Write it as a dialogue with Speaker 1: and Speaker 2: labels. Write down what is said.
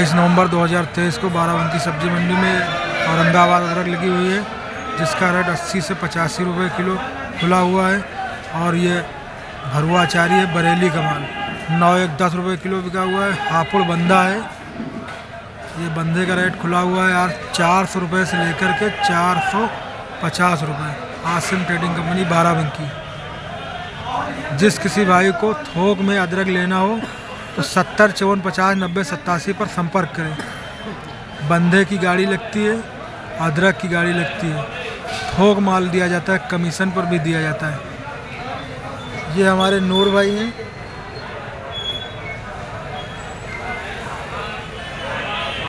Speaker 1: इस नवंबर 2023 को बाराबंकी सब्ज़ी मंडी में औरंगाबाद अदरक लगी हुई है, जिसका रेट 80 से पचासी रुपये किलो खुला हुआ है और ये भरुआ चारी है, बरेली का माल। नौ एक दस रुपये किलो बिका हुआ है, हापुड़ बंदा है। ये बंदे का रेट खुला हुआ है यार, चार सौ रुपये से लेकर के चार सौ पचास रुपये आसिम ट्रेडिंग कंपनी बाराबंकी। जिस किसी भाई को थोक में अदरक लेना हो तो सत्तर, चौवन, पचास, नब्बे, सत्तासी पर संपर्क करें। बंधे की गाड़ी लगती है, अदरक की गाड़ी लगती है। थोक माल दिया जाता है, कमीशन पर भी दिया जाता है। ये हमारे नूर भाई हैं।